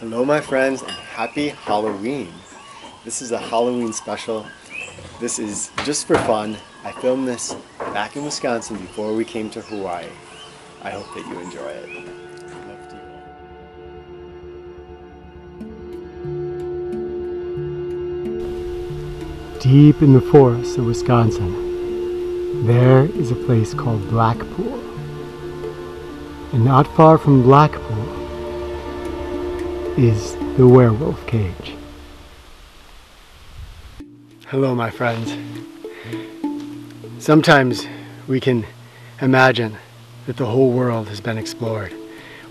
Hello my friends and happy Halloween. This is a Halloween special. This is just for fun. I filmed this back in Wisconsin before we came to Hawaii. I hope that you enjoy it. Deep in the forests of Wisconsin, there is a place called Blackpool. And not far from Blackpool is the werewolf cage. Hello, my friends. Sometimes we can imagine that the whole world has been explored.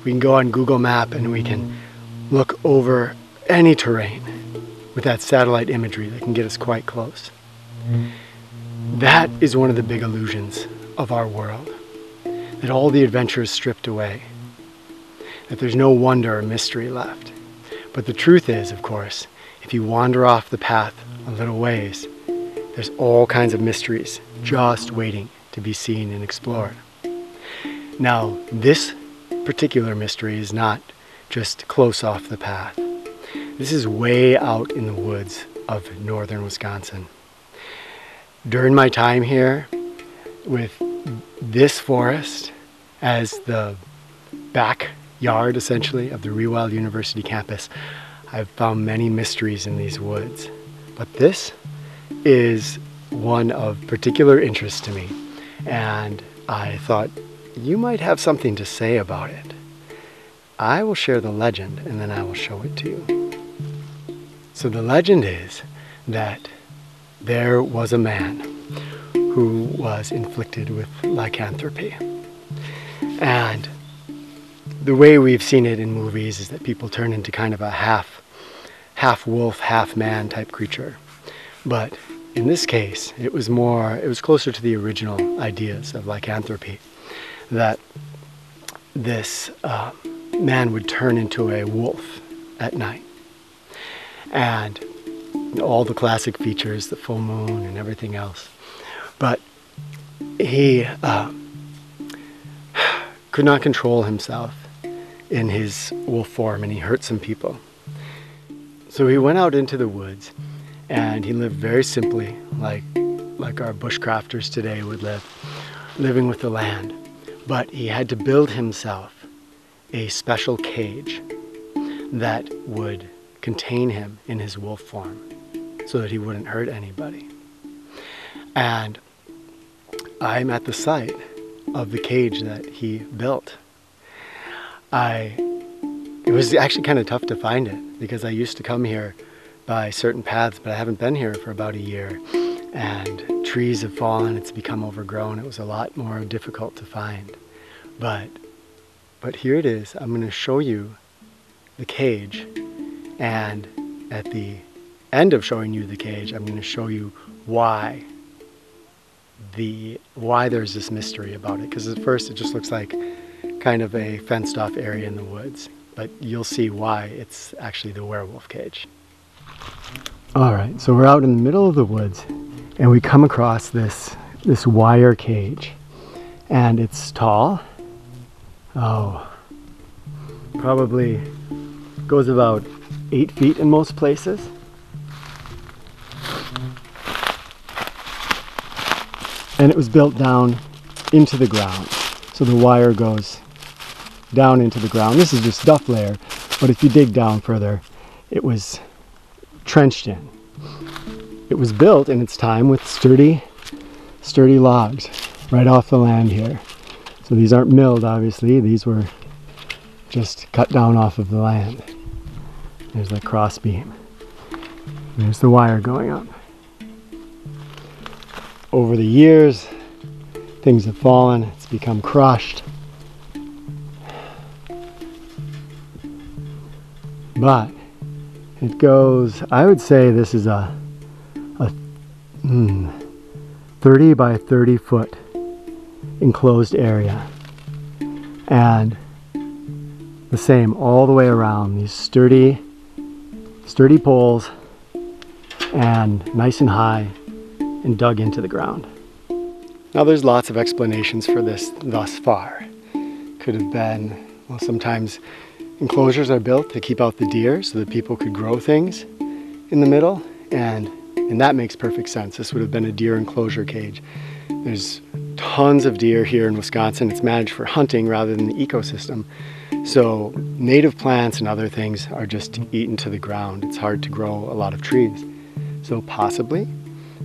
We can go on Google Map and we can look over any terrain with that satellite imagery that can get us quite close. That is one of the big illusions of our world. That all the adventure is stripped away. That there's no wonder or mystery left. But the truth is, of course, if you wander off the path a little ways, there's all kinds of mysteries just waiting to be seen and explored. Now, this particular mystery is not just close off the path. This is way out in the woods of northern Wisconsin. During my time here, with this forest as the backyard essentially of the Rewild University campus, I've found many mysteries in these woods. But this is one of particular interest to me, and I thought you might have something to say about it. I will share the legend and then I will show it to you. So the legend is that there was a man who was inflicted with lycanthropy. And the way we've seen it in movies is that people turn into kind of a half half wolf, half man type creature. But in this case, it was more, it was closer to the original ideas of lycanthropy that this uh, man would turn into a wolf at night. And all the classic features, the full moon and everything else. But he uh, could not control himself in his wolf form and he hurt some people. So he went out into the woods and he lived very simply, like, like our bushcrafters today would live, living with the land. But he had to build himself a special cage that would contain him in his wolf form so that he wouldn't hurt anybody. And I'm at the site of the cage that he built. I it was actually kind of tough to find it because I used to come here by certain paths, but I haven't been here for about a year. And trees have fallen, it's become overgrown. It was a lot more difficult to find. But but here it is. I'm going to show you the cage. And at the end of showing you the cage, I'm going to show you why the why there's this mystery about it because at first it just looks like kind of a fenced off area in the woods but you'll see why it's actually the werewolf cage. All right, so we're out in the middle of the woods and we come across this, this wire cage and it's tall. Oh, probably goes about eight feet in most places. And it was built down into the ground. So the wire goes down into the ground. This is just duff layer, but if you dig down further, it was trenched in. It was built in its time with sturdy, sturdy logs right off the land here. So these aren't milled, obviously. These were just cut down off of the land. There's that cross beam. There's the wire going up. Over the years, things have fallen. It's become crushed. But it goes I would say this is a a hmm, 30 by 30 foot enclosed area. And the same all the way around these sturdy sturdy poles and nice and high and dug into the ground. Now there's lots of explanations for this thus far. Could have been well sometimes enclosures are built to keep out the deer so that people could grow things in the middle and and that makes perfect sense. This would have been a deer enclosure cage. There's tons of deer here in Wisconsin. It's managed for hunting rather than the ecosystem. So native plants and other things are just eaten to the ground. It's hard to grow a lot of trees. So possibly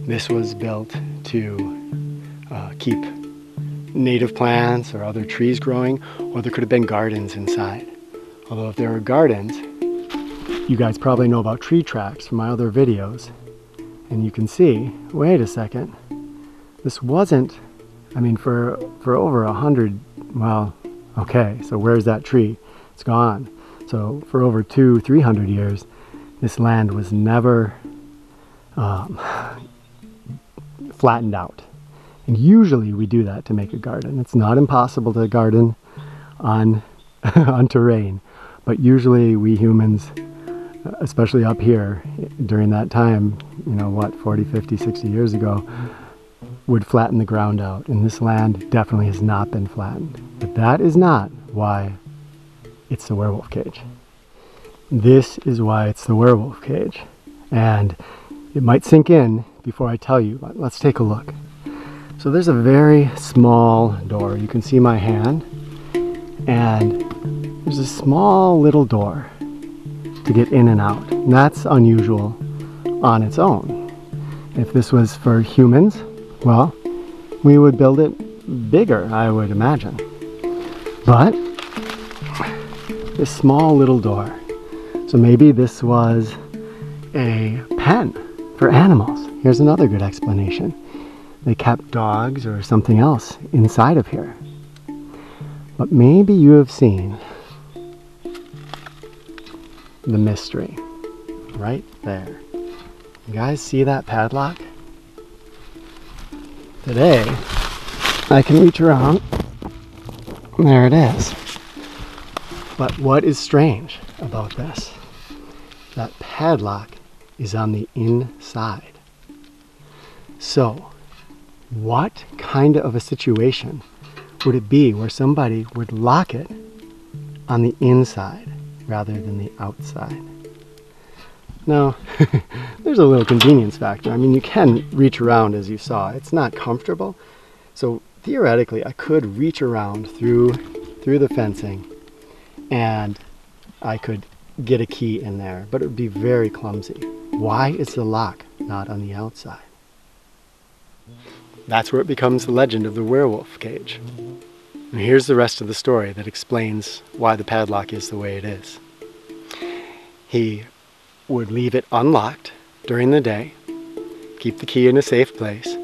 this was built to uh, keep native plants or other trees growing, or there could have been gardens inside. Although if there are gardens, you guys probably know about tree tracks from my other videos. And you can see, wait a second, this wasn't, I mean, for, for over a hundred, well, okay, so where's that tree? It's gone. So for over two, three hundred years, this land was never um, flattened out. And usually we do that to make a garden. It's not impossible to garden on, on terrain, but usually we humans, especially up here during that time, you know, what, 40, 50, 60 years ago, would flatten the ground out. And this land definitely has not been flattened. But that is not why it's the werewolf cage. This is why it's the werewolf cage. And it might sink in before I tell you, but let's take a look. So there's a very small door. You can see my hand. And there's a small little door to get in and out. And that's unusual on its own. If this was for humans, well, we would build it bigger, I would imagine. But this small little door. So maybe this was a pen for animals. Here's another good explanation. They kept dogs or something else inside of here. But maybe you have seen the mystery right there. You guys see that padlock? Today, I can reach around. There it is. But what is strange about this? That padlock is on the inside. So, what kind of a situation would it be where somebody would lock it on the inside rather than the outside? Now, there's a little convenience factor. I mean, you can reach around as you saw. It's not comfortable. So theoretically, I could reach around through through the fencing and I could get a key in there, but it would be very clumsy. Why is the lock not on the outside? That's where it becomes the legend of the werewolf cage. And here's the rest of the story that explains why the padlock is the way it is. He would leave it unlocked during the day, keep the key in a safe place.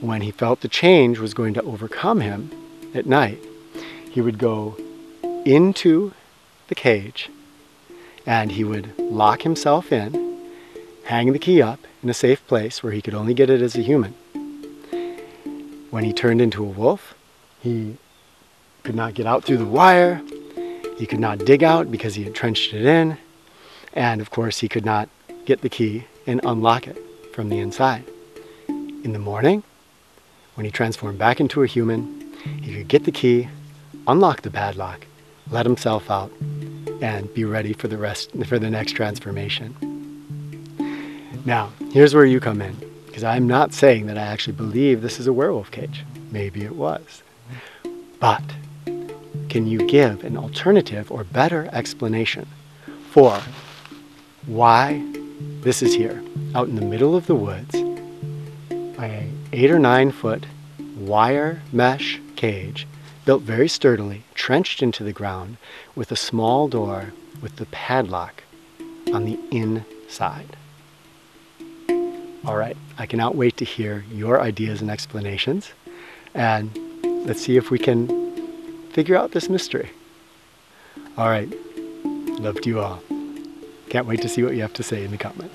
When he felt the change was going to overcome him at night, he would go into the cage and he would lock himself in, hang the key up in a safe place where he could only get it as a human. When he turned into a wolf, he could not get out through the wire, he could not dig out because he had trenched it in, and of course, he could not get the key and unlock it from the inside. In the morning, when he transformed back into a human, he could get the key, unlock the padlock, let himself out, and be ready for the rest for the next transformation. Now, here's where you come in, because I'm not saying that I actually believe this is a werewolf cage. Maybe it was. But can you give an alternative or better explanation for why this is here, out in the middle of the woods, by a eight or nine foot wire mesh cage built very sturdily, trenched into the ground with a small door with the padlock on the inside. All right, I cannot wait to hear your ideas and explanations, and let's see if we can figure out this mystery. All right, love to you all. Can't wait to see what you have to say in the comments.